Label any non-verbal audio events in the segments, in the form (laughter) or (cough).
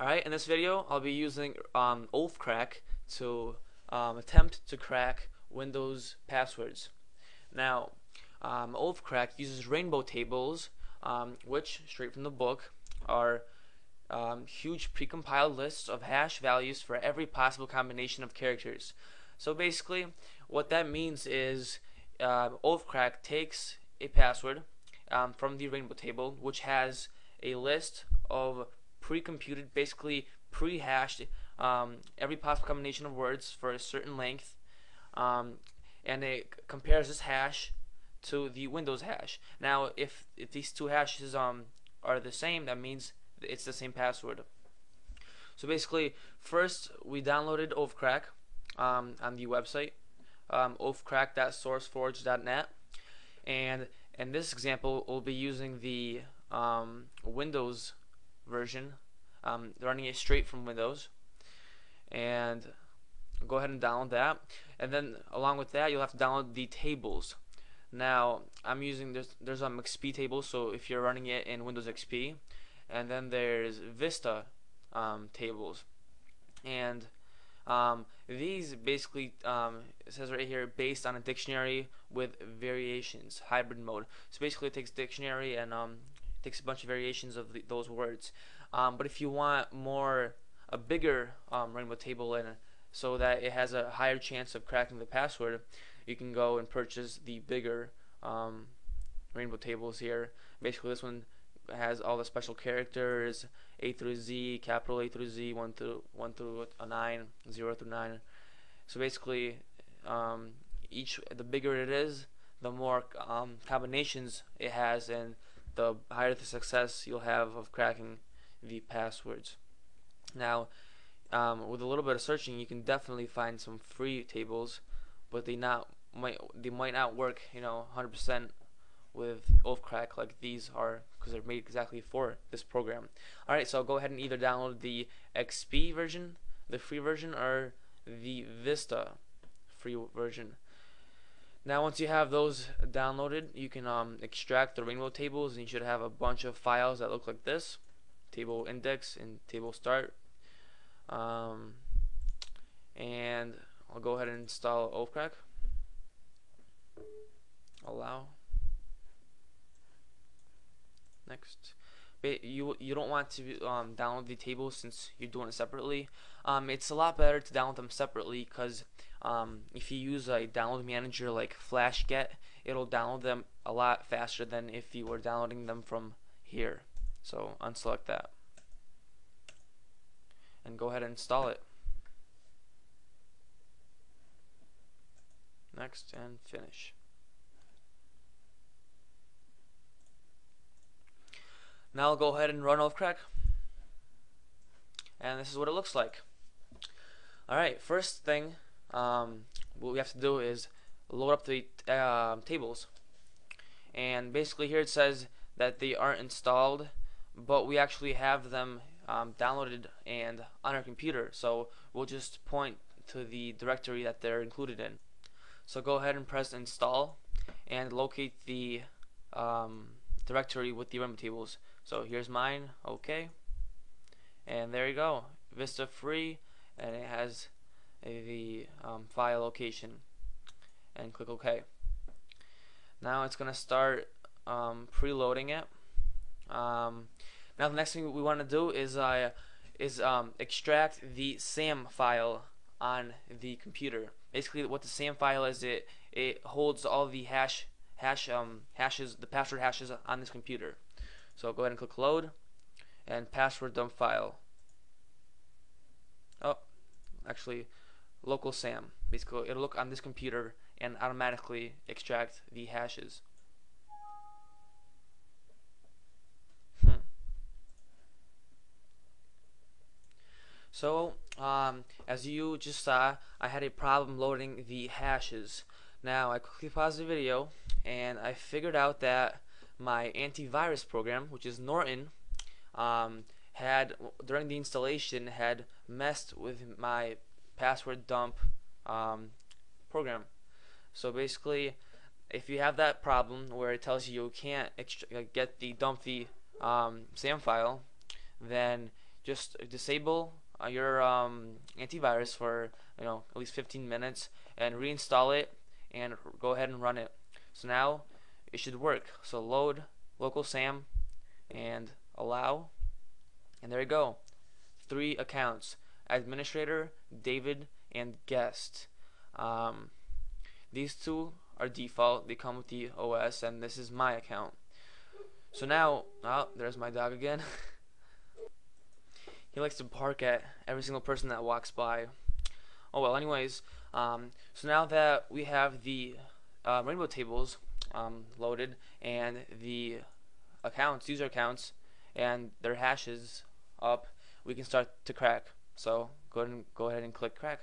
Alright, in this video I'll be using um, Oathcrack to um, attempt to crack Windows passwords. Now, um, Oathcrack uses rainbow tables, um, which, straight from the book, are um, huge precompiled lists of hash values for every possible combination of characters. So basically, what that means is uh, Oathcrack takes a password um, from the rainbow table, which has a list of pre-computed, basically pre-hashed um, every possible combination of words for a certain length, um, and it compares this hash to the Windows hash. Now, if, if these two hashes um, are the same, that means it's the same password. So basically, first we downloaded Oathcrack um, on the website, um, and in this example, we'll be using the um, Windows version, um, running it straight from Windows. And go ahead and download that. And then along with that, you'll have to download the tables. Now, I'm using there's there's um XP tables, so if you're running it in Windows XP, and then there's Vista um, tables, and um, these basically um, says right here based on a dictionary with variations, hybrid mode. So basically, it takes dictionary and um, takes a bunch of variations of the, those words. Um, but if you want more, a bigger um, rainbow table and so that it has a higher chance of cracking the password, you can go and purchase the bigger um, rainbow tables here. Basically, this one has all the special characters A through Z, capital A through Z, 1 through 1 through a 9, 0 through 9. So basically, um, each the bigger it is, the more um, combinations it has, and the higher the success you'll have of cracking the passwords. Now, um, with a little bit of searching, you can definitely find some free tables, but they not might they might not work, you know, 100% with Oathcrack like these are because they're made exactly for this program. All right, so I'll go ahead and either download the XP version, the free version, or the Vista free version. Now once you have those downloaded, you can um, extract the rainbow tables and you should have a bunch of files that look like this. Table index and table start. Um, and I'll go ahead and install Oathcrack. Allow. Next. You you don't want to um, download the tables since you're doing it separately. Um, it's a lot better to download them separately because um, if you use a download manager like FlashGet, it'll download them a lot faster than if you were downloading them from here. So unselect that and go ahead and install it. Next and finish. Now I'll go ahead and run off crack. And this is what it looks like. Alright, first thing um, what we have to do is load up the uh, tables. And basically here it says that they aren't installed, but we actually have them um, downloaded and on our computer. So we'll just point to the directory that they're included in. So go ahead and press install and locate the um, directory with the rainbow tables. So here's mine, okay. And there you go, Vista free, and it has the um, file location. And click OK. Now it's going to start um, preloading it. Um, now the next thing we want to do is uh, is um, extract the SAM file on the computer. Basically, what the SAM file is, it it holds all the hash hash um, hashes, the password hashes on this computer. So go ahead and click load and password dump file. Oh, actually, local SAM. Basically, it'll look on this computer and automatically extract the hashes. So, um, as you just saw, I had a problem loading the hashes. Now, I quickly paused the video, and I figured out that my antivirus program, which is Norton, um, had during the installation had messed with my password dump um, program. So basically, if you have that problem where it tells you you can't get the dump the um, SAM file, then just disable uh, your um, antivirus for you know at least 15 minutes and reinstall it and go ahead and run it. So now it should work. So load local SAM and allow and there you go. Three accounts. Administrator, David, and guest. Um, these two are default. They come with the OS and this is my account. So now, oh, there's my dog again. (laughs) he likes to bark at every single person that walks by. Oh well, anyways, um, so now that we have the uh, rainbow tables um, loaded and the accounts, user accounts, and their hashes up, we can start to crack. So go ahead and go ahead and click crack.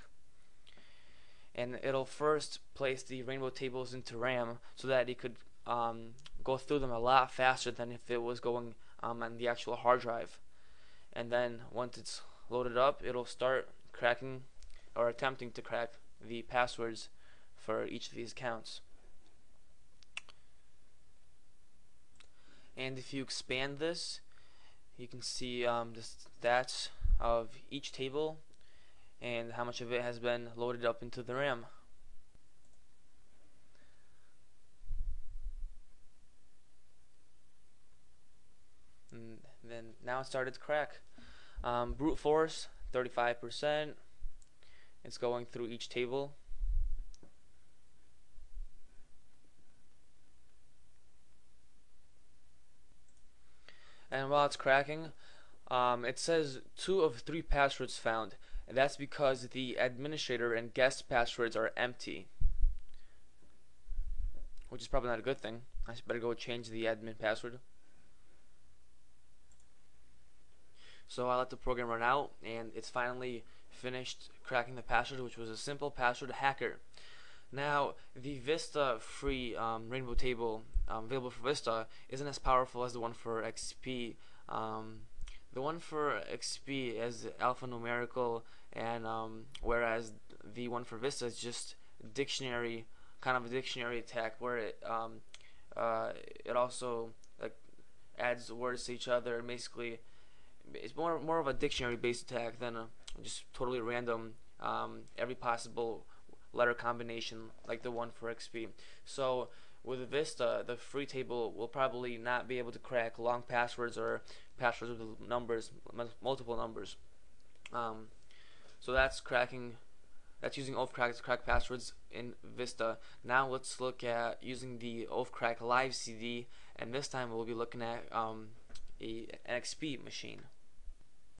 And it'll first place the rainbow tables into RAM so that it could um, go through them a lot faster than if it was going um, on the actual hard drive. And then once it's loaded up, it'll start cracking or attempting to crack the passwords for each of these accounts. And if you expand this, you can see um, the stats of each table and how much of it has been loaded up into the RAM. And then now it started to crack. Um, brute force 35%. It's going through each table. And while it's cracking, um, it says two of three passwords found. And that's because the administrator and guest passwords are empty. Which is probably not a good thing. I better go change the admin password. So I let the program run out and it's finally finished cracking the password which was a simple password hacker. Now the Vista free um, rainbow table um, available for Vista isn't as powerful as the one for XP. Um, the one for XP is alphanumerical and um, whereas the one for Vista is just dictionary kind of a dictionary attack where it um, uh, it also like adds words to each other and basically it's more more of a dictionary based attack than a just totally random um, every possible letter combination like the one for XP. So with Vista, the free table will probably not be able to crack long passwords or passwords with numbers, multiple numbers. Um, so that's cracking, that's using oathcrack to crack passwords in Vista. Now let's look at using the oathcrack live CD, and this time we'll be looking at um, a, an XP machine.